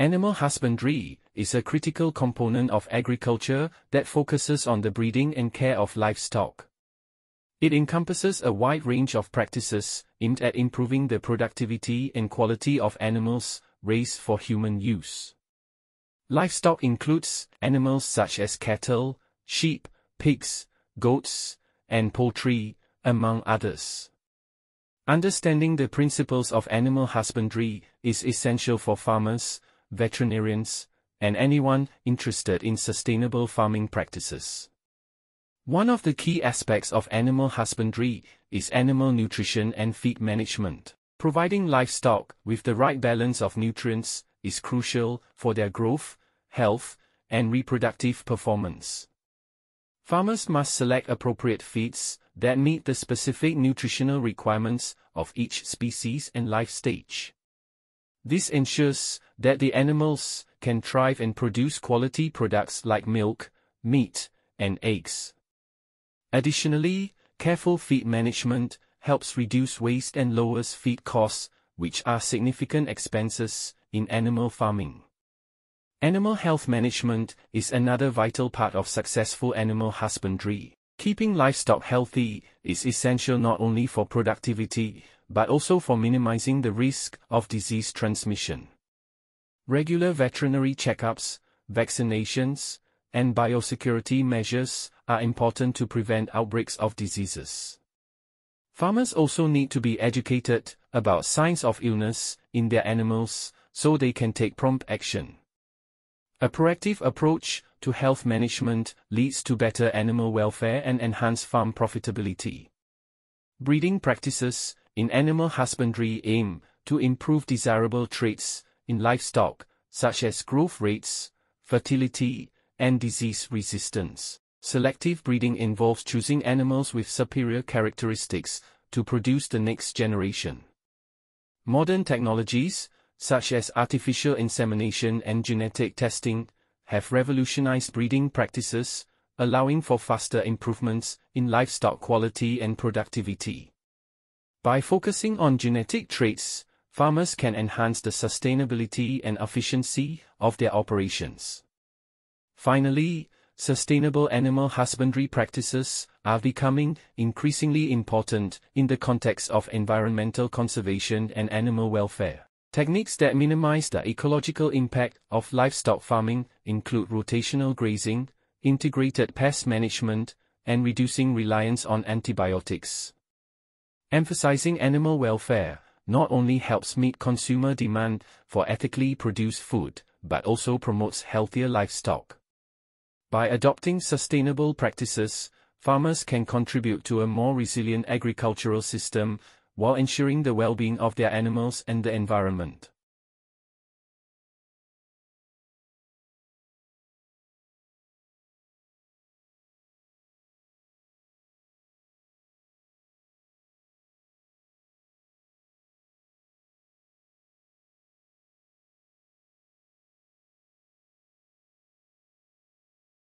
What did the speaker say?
Animal husbandry is a critical component of agriculture that focuses on the breeding and care of livestock. It encompasses a wide range of practices aimed at improving the productivity and quality of animals raised for human use. Livestock includes animals such as cattle, sheep, pigs, goats, and poultry, among others. Understanding the principles of animal husbandry is essential for farmers, veterinarians, and anyone interested in sustainable farming practices. One of the key aspects of animal husbandry is animal nutrition and feed management. Providing livestock with the right balance of nutrients is crucial for their growth, health, and reproductive performance. Farmers must select appropriate feeds that meet the specific nutritional requirements of each species and life stage. This ensures that the animals can thrive and produce quality products like milk, meat, and eggs. Additionally, careful feed management helps reduce waste and lowers feed costs, which are significant expenses in animal farming. Animal health management is another vital part of successful animal husbandry. Keeping livestock healthy is essential not only for productivity, but also for minimizing the risk of disease transmission. Regular veterinary checkups, vaccinations, and biosecurity measures are important to prevent outbreaks of diseases. Farmers also need to be educated about signs of illness in their animals so they can take prompt action. A proactive approach to health management leads to better animal welfare and enhanced farm profitability. Breeding practices in animal husbandry aim to improve desirable traits in livestock, such as growth rates, fertility, and disease resistance. Selective breeding involves choosing animals with superior characteristics to produce the next generation. Modern technologies, such as artificial insemination and genetic testing, have revolutionized breeding practices, allowing for faster improvements in livestock quality and productivity. By focusing on genetic traits, farmers can enhance the sustainability and efficiency of their operations. Finally, sustainable animal husbandry practices are becoming increasingly important in the context of environmental conservation and animal welfare. Techniques that minimize the ecological impact of livestock farming include rotational grazing, integrated pest management, and reducing reliance on antibiotics. Emphasizing animal welfare not only helps meet consumer demand for ethically produced food, but also promotes healthier livestock. By adopting sustainable practices, farmers can contribute to a more resilient agricultural system while ensuring the well-being of their animals and the environment.